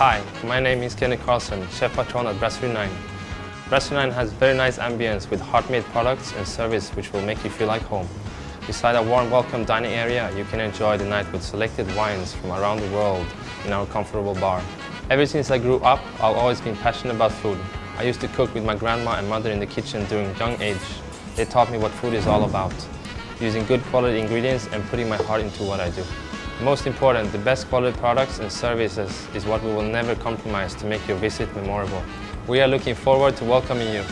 Hi, my name is Kenny Carlson, chef patron at Brasserie 9. Brasserie 9 has very nice ambience with heart-made products and service which will make you feel like home. Beside a warm welcome dining area, you can enjoy the night with selected wines from around the world in our comfortable bar. Ever since I grew up, I've always been passionate about food. I used to cook with my grandma and mother in the kitchen during young age. They taught me what food is all about, using good quality ingredients and putting my heart into what I do. Most important, the best quality products and services is what we will never compromise to make your visit memorable. We are looking forward to welcoming you.